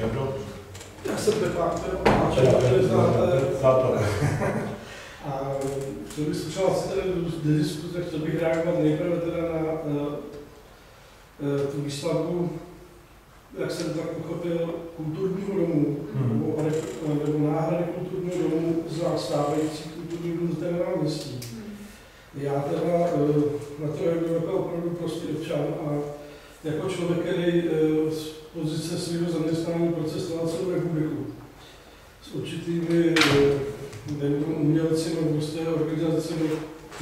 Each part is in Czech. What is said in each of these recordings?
Jardo? Já jsem Pepáček, který znáte. Záto. A chtěl bych se třeba asi tady do diskuze, chtěl bych reagovat nejprve teda na uh, tu výstavbu, jak jsem tak pochopil, kulturního domu, Mhm. nebo, náhrady kulturního domu za stávající kulturní dům zde na náměstí. Já teda uh, na to jako opravdu prostý občan a jako člověk, který uh, z pozice svého zaměstnání procestoval celou republiku s určitými nevím, umělci nebo prostě organizacemi,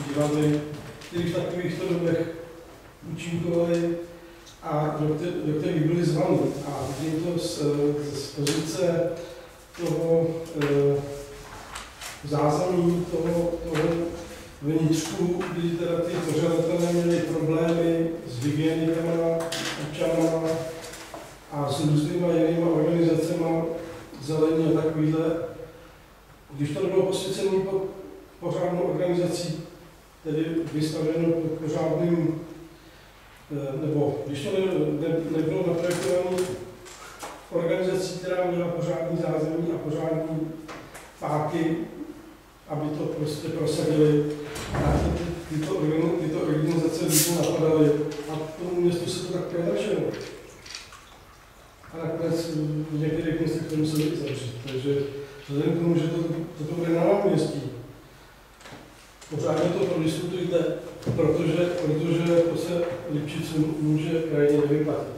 divadly, kteří v takovýchto dobech účinkovali a do, kter- do kterých byli zvaní. A vidím to z, z pozice toho e, zázemí, toho, toho vnitřku, kdy teda ty pořadatelé měli problémy s hygienikama, občanama a s různýma jinýma organizacemi, zelení a takovýhle. Když to nebylo posvěceno pod pořádnou organizací, tedy vystaveno pod pořádným, eh, nebo když to ne, ne, nebylo naprojektované organizací, která měla pořádný zázemí a pořádný páky, aby to prostě prosadili, a ty, ty, tyto, tyto organizace lidi napadaly a tomu městu se to tak prodařilo. A nakonec městech to museli i zavřít. Takže vzhledem k tomu, že to, toto bude na náměstí, pořádně to prodiskutujte, protože, protože to se Lipčicům může krajně nevyplatit.